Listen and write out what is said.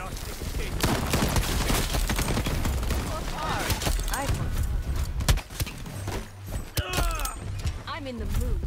I'm in the mood.